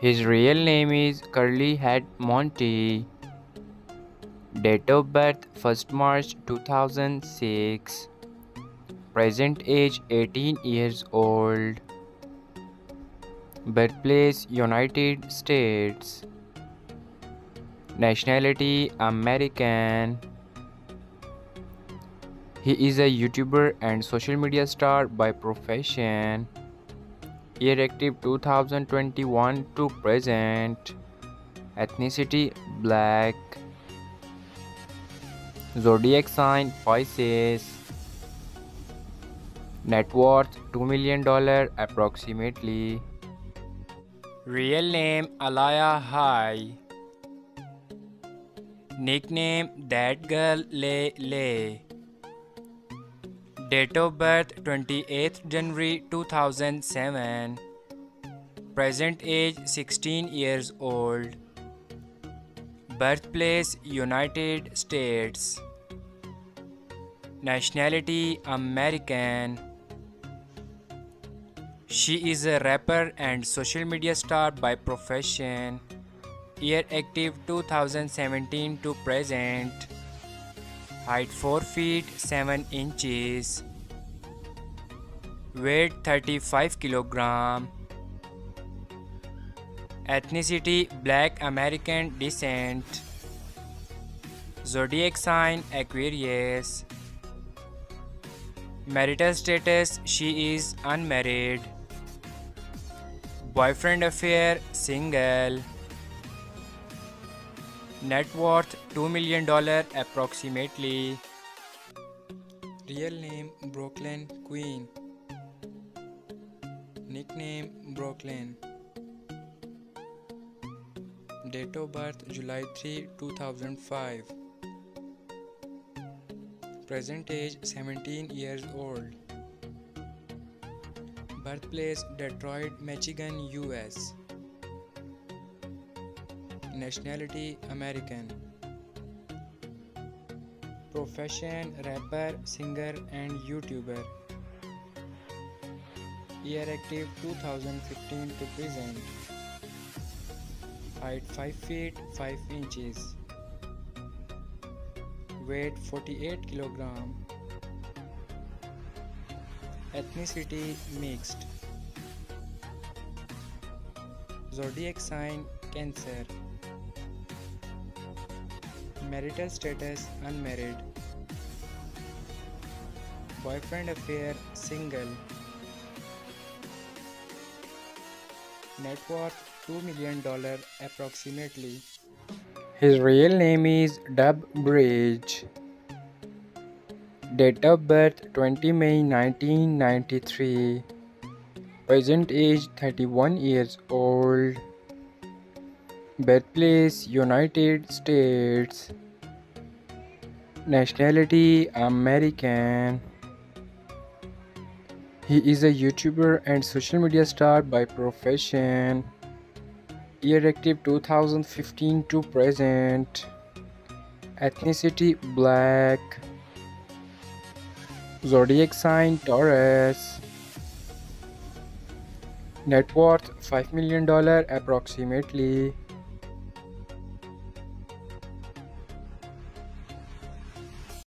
His real name is Curly Head Monty. Date of birth 1st March 2006. Present age 18 years old. Birthplace United States. Nationality American. He is a YouTuber and social media star by profession. Year active 2021 to present. Ethnicity Black. Zodiac sign Pisces. Net worth $2 million approximately. Real name Alaya High. Nickname That Girl Lay Lay. Date of birth 28th January 2007. Present age 16 years old. Birthplace United States. Nationality American. She is a rapper and social media star by profession. Year active 2017 to present. Height 4 feet 7 inches. Weight 35 kilogram. Ethnicity Black American descent. Zodiac sign Aquarius. Marital status She is unmarried. Boyfriend affair Single. Net worth $2 million approximately. Real name Brooklyn Queen. Nickname Brooklyn. Date of birth July 3, 2005. Present age 17 years old. Birthplace Detroit, Michigan, US. Nationality American. Profession rapper, singer, and YouTuber. Year active 2015 to present. Height 5 feet 5 inches. Weight 48 kilogram. Ethnicity mixed. Zodiac sign Cancer. Marital status unmarried. Boyfriend affair single. Net worth $2 million approximately. His real name is Dub Bridge. Date of birth 20 May 1993. Present age 31 years old. Birthplace United States. Nationality American. He is a YouTuber and social media star by profession. Year active 2015 to present. Ethnicity Black. Zodiac sign Taurus. Net worth $5 million approximately.